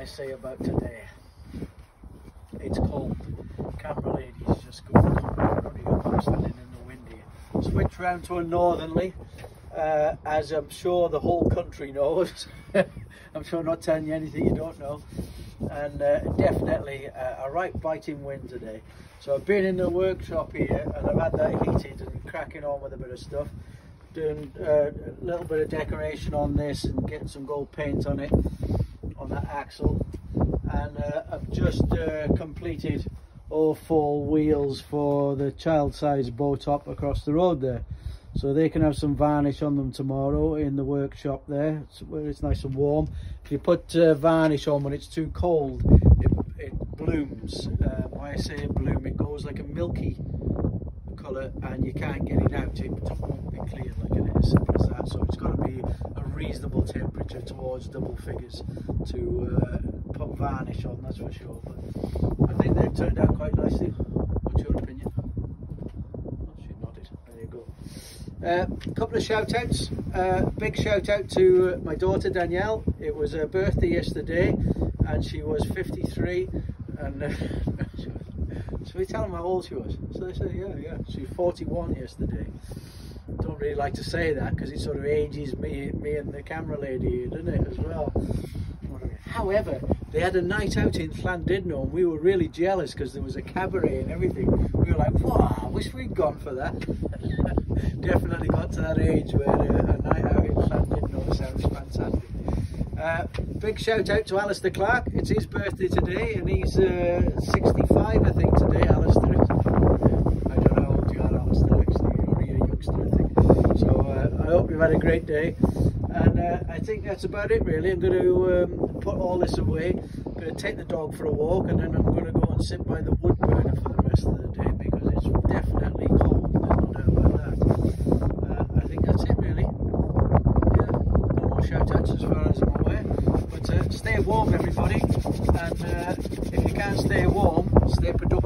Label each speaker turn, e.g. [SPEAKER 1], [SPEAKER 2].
[SPEAKER 1] I say about today? It's cold. Camera ladies just go pretty standing in the windy. Switch round to a northerly, uh, as I'm sure the whole country knows. I'm sure I'm not telling you anything you don't know. And uh, definitely uh, a right biting wind today. So I've been in the workshop here and I've had that heated and cracking on with a bit of stuff. Doing uh, a little bit of decoration on this and getting some gold paint on it, that axle. And uh, I've just uh, completed all four wheels for the child size bow top across the road there. So they can have some varnish on them tomorrow in the workshop there. Where it's nice and warm. If you put uh, varnish on when it's too cold it, it blooms. Uh, why I say bloom it goes like a milky colour and you can't get it out. It won't be clear like it is. Simple as that so it's got to be a reasonable temperature towards double figures to uh, put varnish on that's for sure but I think they've turned out quite nicely what's your opinion? She nodded there you go a uh, couple of shout outs. Uh, big shout out to my daughter Danielle. It was her birthday yesterday and she was 53. And uh, so we tell them how old she was. So they said, yeah, yeah, she was 41 yesterday. Don't really like to say that because it sort of ages me, me and the camera lady, doesn't it, as well. However, they had a night out in Llandudno and we were really jealous because there was a cabaret and everything. We were like, wow, I wish we'd gone for that. Definitely got to that age where uh, a night out in Llandudno sounds fantastic. Uh, big shout out to Alistair Clark. It's his birthday today and he's uh, 65 I think today, Alistair. I don't know how old you are, Alistair, actually. You're only a youngster, I think. So uh, I hope you've had a great day and uh, I think that's about it really. I'm going to um, put all this away, I'm going to take the dog for a walk and then I'm going to go and sit by the wood burner for the rest of the day because it's definitely cold, doubt that. Uh, I think that's it really. Yeah, no more shout outs as far as I'm aware. But uh, stay warm everybody and uh, if you can't stay warm, stay productive.